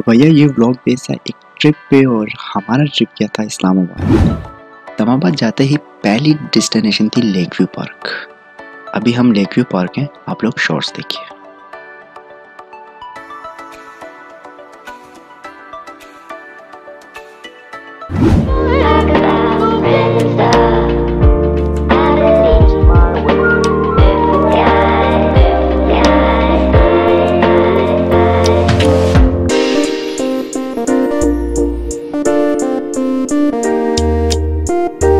तो भैया ये ब्लॉग बेस है, एक ट्रिप पे और हमारा ट्रिप किया था इस्लामाबाद? इस्लामाबाद जाते ही पहली डेस्टिनेशन थी लेक व्यू पार्क अभी हम लेक व्यू पार्क हैं, आप लोग शॉर्ट्स देखिए। Música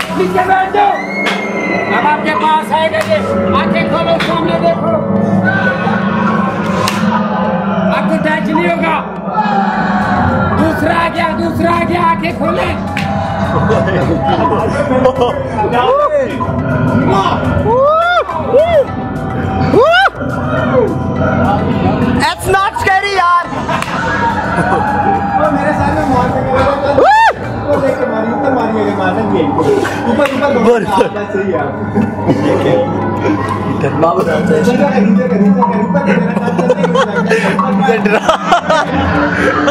नीचे बैठ जाओ अब आपके पास ये आँखें खोलो, सामने देखो। आपको टच नहीं होगा। दूसरा आ गया, दूसरा आ गया, आँखें खोले। इट्स नॉट स्कैरी यार ऊपर ऊपर बोल। सही है नीचे का नीचे का इधर इधर ऊपर के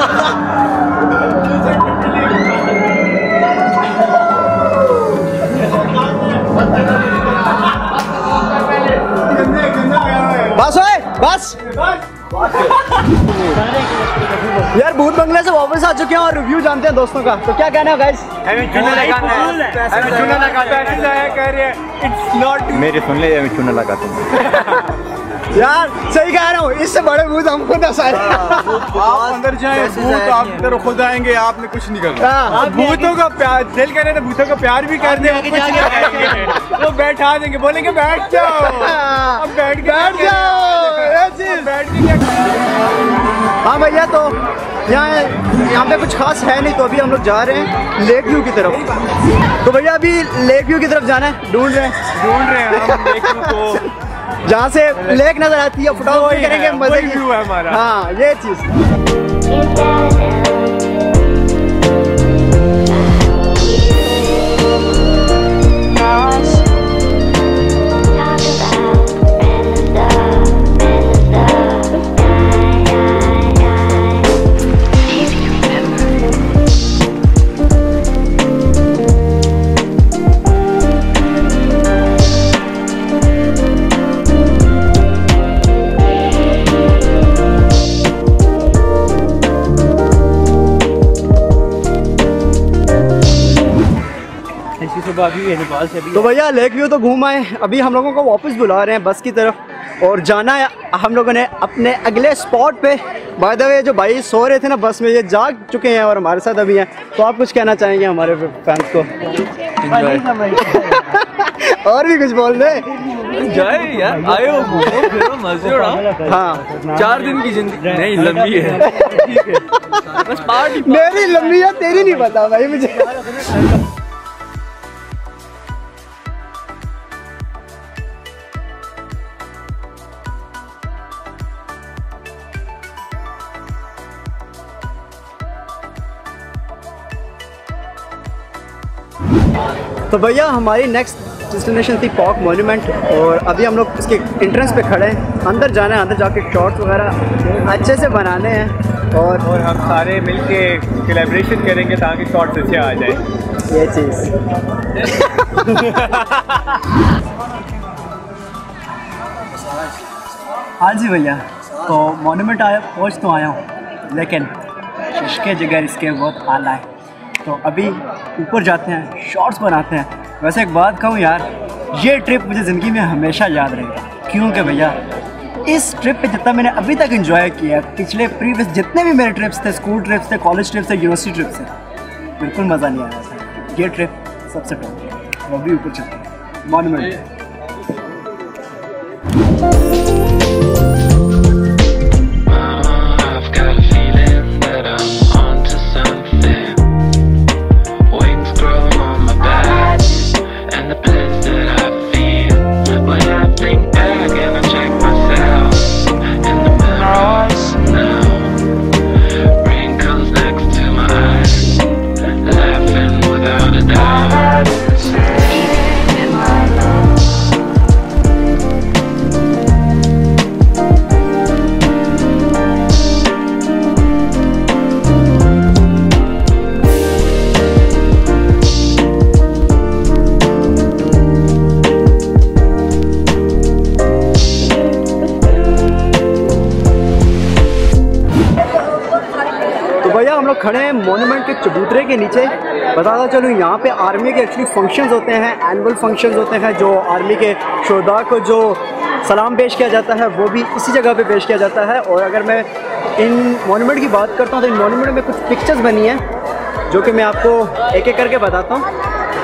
बंगले से वापस आ चुके हैं और रिव्यू जानते हैं दोस्तों का। तो क्या कहना है गाइस हमें चूना लगाना है। हमें चूना लगाना है। पैसे आया कह रहे हैं इट्स नॉट मेरे सुन ले मैं चूना लगाता हूँ। यार सही कह रहा हूँ इससे बड़े भूत हमको न सारे। आप अंदर जाए भूत आप तरफ़ खुद आएँगे आपने कुछ नहीं करना। हाँ। भूतों का प्यार दिल कह रहे थे भूतों का प्यार भी कर दे वो करेंगे। बैठा देंगे बोलेंगे बैठ जाओ। अब बैठ बैठ जाओ, बैठ के क्या? हाँ भैया तो यहाँ यहाँ पे कुछ खास है नहीं तो अभी हम लोग जा रहे हैं लेक व्यू की तरफ़। तो भैया अभी लेक व्यू की तरफ़ जाना है ढूंढ रहे हैं। ढूंढ रहे हैं हम लेकिन को। जहाँ से लेक नज़र आती है फ़ोटो है, करेंगे मज़े व्यू है हमारा। हाँ ये चीज़। तो भैया लेक व्यू तो घूम आए। अभी हम लोगों को वापस बुला रहे हैं बस की तरफ़ और जाना है। हम लोगों ने अपने अगले स्पॉट पे। बाय द वे जो भाई सो रहे थे ना बस में ये जाग चुके हैं और हमारे साथ अभी हैं। तो आप कुछ कहना चाहेंगे हमारे फैंस को? और भी कुछ बोल दे। जाए यार। आयो मज़े उड़ाओ हाँ? चार दिन की ज़िंदगी। नहीं लंबी है। बस पार्टी। मेरी लंबी है तेरी नहीं पता भाई मुझे। तो भैया हमारी नेक्स्ट डेस्टिनेशन थी पॉक मोन्यूमेंट और अभी हम लोग इसके इंट्रेंस पे खड़े हैं। अंदर जाना है अंदर जाके शॉर्ट्स वगैरह अच्छे से बनाने हैं और और हम सारे मिलके कोलैबोरेशन करेंगे ताकि शॉर्ट्स अच्छे आ जाए। ये चीज़। हाँ जी भैया तो मोनूमेंट आया पहुँच तो आया हूँ लेकिन इसके जगह इसके बहुत आला है। तो अभी ऊपर जाते हैं शॉर्ट्स बनाते हैं। वैसे एक बात कहूँ यार, ये ट्रिप मुझे ज़िंदगी में हमेशा याद रहेगा। क्योंकि भैया, इस ट्रिप पे जितना मैंने अभी तक एंजॉय किया पिछले प्रीवियस जितने भी मेरे ट्रिप्स थे स्कूल ट्रिप्स थे कॉलेज ट्रिप्स थे यूनिवर्सिटी ट्रिप्स थे, बिल्कुल मज़ा नहीं आया ये ट्रिप सबसे टॉप वो भी ऊपर चलते हैं। मॉन्यूमेंट भैया, हम लोग खड़े हैं मोनूमेंट के चबूतरे के नीचे। बताता चलूँ, यहाँ पे आर्मी के एक्चुअली फ़ंक्शंस होते हैं एनुअल फ़ंक्शंस होते हैं, जो आर्मी के शोदा को जो सलाम पेश किया जाता है, वो भी इसी जगह पे पेश किया जाता है। और अगर मैं इन मोनूमेंट की बात करता हूँ तो इन मोनूमेंट में कुछ पिक्चर्स बनी हैं, जो कि मैं आपको एक एक करके बताता हूँ।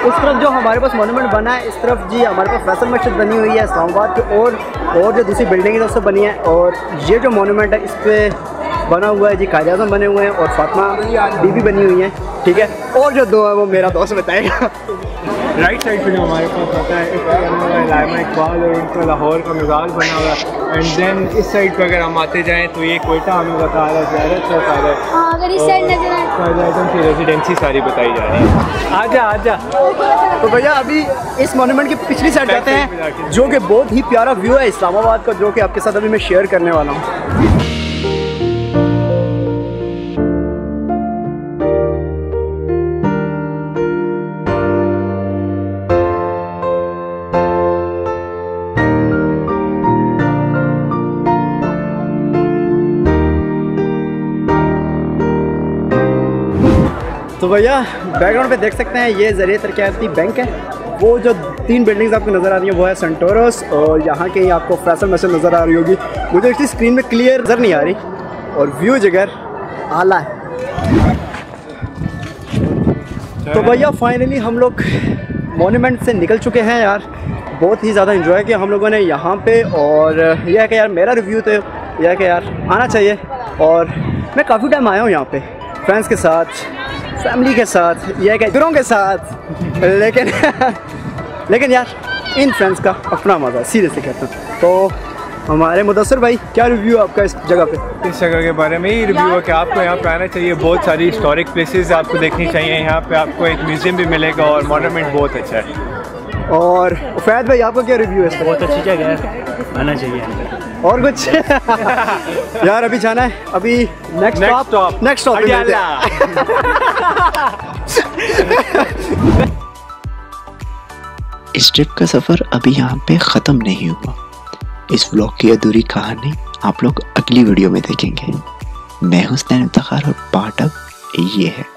उस तरफ़ जो हमारे पास मोनूमेंट बना है, इस तरफ़ जी हमारे पास फैसल मस्जिद बनी हुई है, इस्लामाबाद की और और जो दूसरी बिल्डिंग है उससे बनी है। और ये जो मोनूमेंट है, इस पर बना हुआ है जी कायद अजम बने हुए हैं और फातिमा बीबी बनी हुई है ठीक है? और जो दो है वो मेरा दोस्त बताएगा। राइट साइड पे जो हमारे पास होता है इसका बना हुआ है लाइमा इकबाल और उनका लाहौर का मिजाज बना हुआ है। एंड देन इस साइड पे अगर हम आते जाएँ तो ये कोयटा हमें बता रहा है ज़्यादा बता रहा है अगर इस साइड नज़र आए। कायद की रेजिडेंसी सारी बताई जा रही है। आजा आजा। तो भैया अभी इस मोनूमेंट की पिछली साइड जाते हैं जो कि बहुत ही प्यारा व्यू है इस्लामाबाद का जो कि आपके साथ अभी मैं शेयर करने वाला हूँ। तो भैया बैकग्राउंड पे देख सकते हैं ये ज़रिए तरक्याती बैंक है। वो जो तीन बिल्डिंग्स आपको नज़र आ रही है वो है सेंटोरस और यहाँ के ही आपको फैसल मस्जिद नज़र आ रही होगी। मुझे इसकी स्क्रीन में क्लियर नज़र नहीं आ रही और व्यू जगह आला है। तो भैया फाइनली हम लोग मोनूमेंट से निकल चुके हैं यार। बहुत ही ज़्यादा इन्जॉय किया हम लोगों ने यहाँ पे और यह है कि यार मेरा रिव्यू तो यह है कि यार आना चाहिए। और मैं काफ़ी टाइम आया हूँ यहाँ पे फ्रेंड्स के साथ। फैमिली के साथ यह है कि गुरों के साथ लेकिन लेकिन यार इन फ्रेंड्स का अपना मज़ा सीरियसली कहता हूँ। तो हमारे मुदसर भाई क्या रिव्यू है आपका इस जगह पे? इस जगह के बारे में ही रिव्यू है कि आपको यहाँ पे आना चाहिए। बहुत सारी हिस्टोरिक प्लेसेस आपको देखनी चाहिए। यहाँ पे आपको एक म्यूज़ियम भी मिलेगा और मॉन्यूमेंट बहुत अच्छा है। और फैद भाई आपका क्या रिव्यू है बहुत अच्छी जगह है। आना चाहिए। और कुछ? यार अभी जाना है। अभी next Next stop stop. Next stop इस ट्रिप का सफ़र अभी यहाँ पे ख़त्म नहीं हुआ। इस व्लॉग की अधूरी कहानी आप लोग अगली वीडियो में देखेंगे। मैं हुसनैन इफ्तार और पार्ट अब ये है।